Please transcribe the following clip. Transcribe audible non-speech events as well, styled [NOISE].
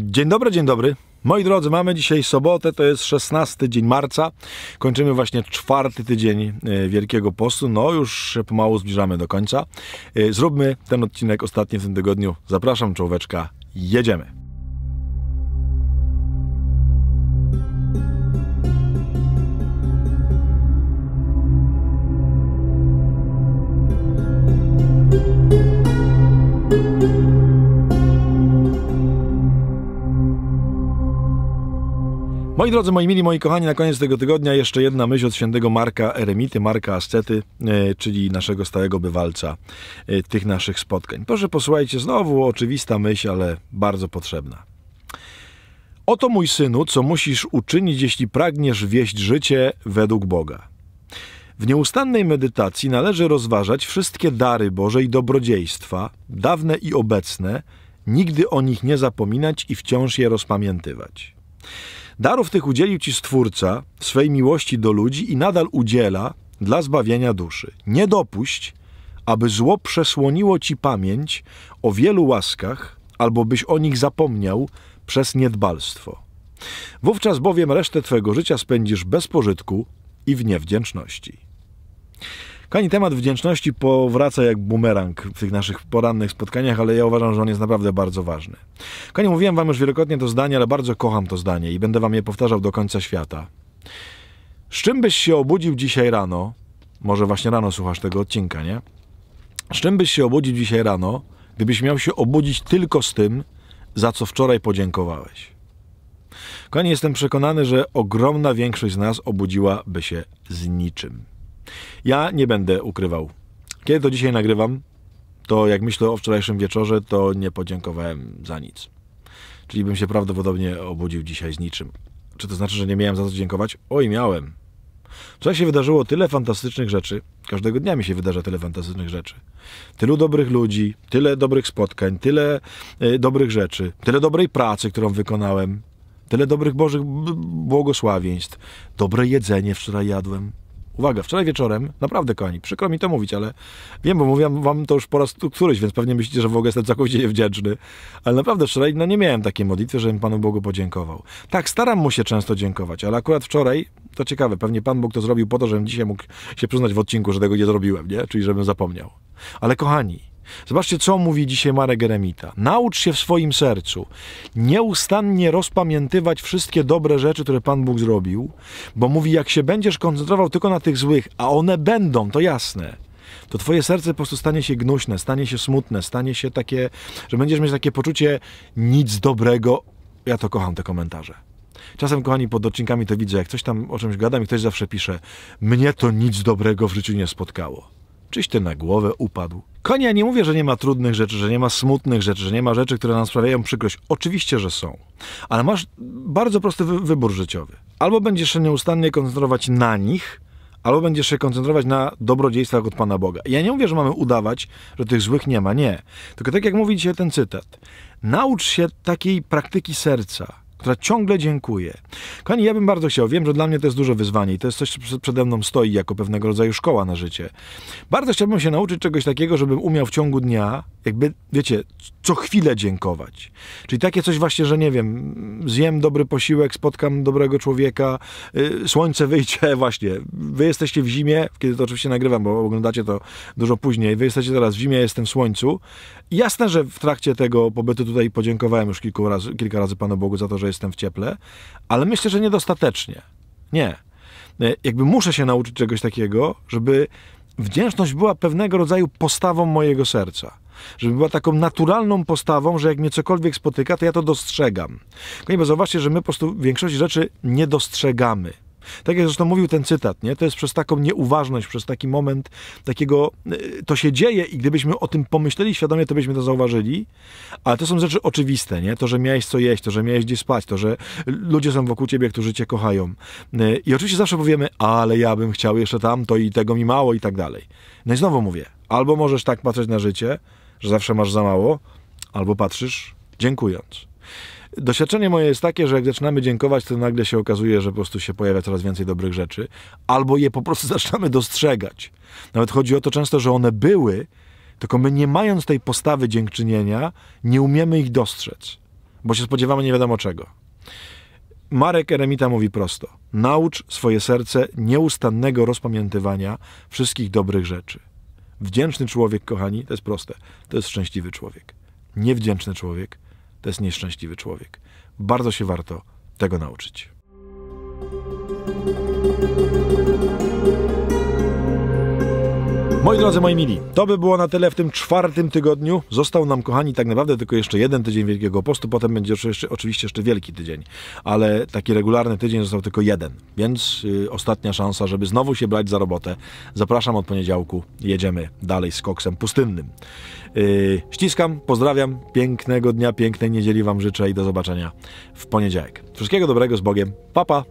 Dzień dobry, dzień dobry. Moi drodzy, mamy dzisiaj sobotę, to jest 16 dzień marca. Kończymy właśnie czwarty tydzień e, Wielkiego Postu. No, już pomału zbliżamy do końca. E, zróbmy ten odcinek ostatni w tym tygodniu. Zapraszam, czołóweczka. Jedziemy. Moi drodzy, moi mili, moi kochani, na koniec tego tygodnia jeszcze jedna myśl od świętego Marka Eremity, Marka Ascety, e, czyli naszego stałego bywalca e, tych naszych spotkań. Proszę posłuchajcie, znowu oczywista myśl, ale bardzo potrzebna. Oto mój synu, co musisz uczynić, jeśli pragniesz wieść życie według Boga. W nieustannej medytacji należy rozważać wszystkie dary Boże i dobrodziejstwa, dawne i obecne, nigdy o nich nie zapominać i wciąż je rozpamiętywać. Darów tych udzielił ci Stwórca swej miłości do ludzi i nadal udziela dla zbawienia duszy. Nie dopuść, aby zło przesłoniło ci pamięć o wielu łaskach, albo byś o nich zapomniał przez niedbalstwo. Wówczas bowiem resztę twego życia spędzisz bez pożytku i w niewdzięczności. Kani temat wdzięczności powraca jak bumerang w tych naszych porannych spotkaniach, ale ja uważam, że on jest naprawdę bardzo ważny. Kani, mówiłem wam już wielokrotnie to zdanie, ale bardzo kocham to zdanie i będę wam je powtarzał do końca świata. Z czym byś się obudził dzisiaj rano? Może właśnie rano słuchasz tego odcinka, nie? Z czym byś się obudził dzisiaj rano, gdybyś miał się obudzić tylko z tym, za co wczoraj podziękowałeś? Kochani, jestem przekonany, że ogromna większość z nas obudziłaby się z niczym. Ja nie będę ukrywał. Kiedy to dzisiaj nagrywam, to jak myślę o wczorajszym wieczorze, to nie podziękowałem za nic. Czyli bym się prawdopodobnie obudził dzisiaj z niczym. Czy to znaczy, że nie miałem za co dziękować? Oj, miałem. Wczoraj się wydarzyło tyle fantastycznych rzeczy. Każdego dnia mi się wydarza tyle fantastycznych rzeczy. Tylu dobrych ludzi, tyle dobrych spotkań, tyle y, dobrych rzeczy, tyle dobrej pracy, którą wykonałem, tyle dobrych Bożych błogosławieństw. Dobre jedzenie wczoraj jadłem. Uwaga, wczoraj wieczorem, naprawdę kochani, przykro mi to mówić, ale wiem, bo mówiłem wam to już po raz któryś, więc pewnie myślicie, że w ogóle jestem całkowicie niewdzięczny. Ale naprawdę wczoraj no nie miałem takiej modlitwy, żebym Panu Bogu podziękował. Tak, staram mu się często dziękować, ale akurat wczoraj, to ciekawe, pewnie Pan Bóg to zrobił po to, żebym dzisiaj mógł się przyznać w odcinku, że tego nie zrobiłem, nie? Czyli żebym zapomniał. Ale kochani, Zobaczcie, co mówi dzisiaj Marek Eremita. Naucz się w swoim sercu nieustannie rozpamiętywać wszystkie dobre rzeczy, które Pan Bóg zrobił, bo mówi, jak się będziesz koncentrował tylko na tych złych, a one będą, to jasne, to twoje serce po prostu stanie się gnuśne, stanie się smutne, stanie się takie, że będziesz mieć takie poczucie nic dobrego. Ja to kocham, te komentarze. Czasem, kochani, pod odcinkami to widzę, jak coś tam o czymś gadam i ktoś zawsze pisze, mnie to nic dobrego w życiu nie spotkało. Czyś ty na głowę upadł? Konie, ja nie mówię, że nie ma trudnych rzeczy, że nie ma smutnych rzeczy, że nie ma rzeczy, które nam sprawiają przykrość. Oczywiście, że są. Ale masz bardzo prosty wy wybór życiowy. Albo będziesz się nieustannie koncentrować na nich, albo będziesz się koncentrować na dobrodziejstwach od Pana Boga. Ja nie mówię, że mamy udawać, że tych złych nie ma. Nie. Tylko tak jak mówi dzisiaj ten cytat. Naucz się takiej praktyki serca która ciągle dziękuję. Kochani, ja bym bardzo chciał, wiem, że dla mnie to jest duże wyzwanie i to jest coś, co przede mną stoi jako pewnego rodzaju szkoła na życie. Bardzo chciałbym się nauczyć czegoś takiego, żebym umiał w ciągu dnia, jakby, wiecie, co chwilę dziękować. Czyli takie coś właśnie, że nie wiem, zjem dobry posiłek, spotkam dobrego człowieka, yy, słońce wyjdzie, [LAUGHS] właśnie, wy jesteście w zimie, kiedy to oczywiście nagrywam, bo oglądacie to dużo później, wy jesteście teraz w zimie, jestem w słońcu. Jasne, że w trakcie tego pobytu tutaj podziękowałem już kilku razy, kilka razy Panu Bogu za to, że jestem w cieple, ale myślę, że niedostatecznie. Nie. E, jakby muszę się nauczyć czegoś takiego, żeby wdzięczność była pewnego rodzaju postawą mojego serca. Żeby była taką naturalną postawą, że jak mnie cokolwiek spotyka, to ja to dostrzegam. Bo zobaczcie, że my po prostu większość rzeczy nie dostrzegamy. Tak jak zresztą mówił ten cytat, nie? to jest przez taką nieuważność, przez taki moment takiego, y, to się dzieje i gdybyśmy o tym pomyśleli świadomie, to byśmy to zauważyli, ale to są rzeczy oczywiste, nie? To, że miałeś co jeść, to, że miałeś gdzie spać, to, że ludzie są wokół ciebie, którzy cię kochają. Y, I oczywiście zawsze powiemy, ale ja bym chciał jeszcze tamto i tego mi mało i tak dalej. No i znowu mówię, albo możesz tak patrzeć na życie, że zawsze masz za mało, albo patrzysz dziękując. Doświadczenie moje jest takie, że jak zaczynamy dziękować, to nagle się okazuje, że po prostu się pojawia coraz więcej dobrych rzeczy, albo je po prostu [LAUGHS] zaczynamy dostrzegać. Nawet chodzi o to często, że one były, tylko my nie mając tej postawy dziękczynienia, nie umiemy ich dostrzec. bo się spodziewamy nie wiadomo czego. Marek Eremita mówi prosto: naucz swoje serce nieustannego rozpamiętywania wszystkich dobrych rzeczy. Wdzięczny człowiek, kochani, to jest proste, to jest szczęśliwy człowiek. Niewdzięczny człowiek to jest nieszczęśliwy człowiek. Bardzo się warto tego nauczyć. Moi drodzy, moi mili, to by było na tyle w tym czwartym tygodniu. Został nam, kochani, tak naprawdę tylko jeszcze jeden tydzień Wielkiego Postu, potem będzie jeszcze, oczywiście jeszcze Wielki Tydzień, ale taki regularny tydzień został tylko jeden, więc y, ostatnia szansa, żeby znowu się brać za robotę. Zapraszam od poniedziałku, jedziemy dalej z koksem pustynnym. Y, ściskam, pozdrawiam, pięknego dnia, pięknej niedzieli Wam życzę i do zobaczenia w poniedziałek. Wszystkiego dobrego z Bogiem, papa! Pa.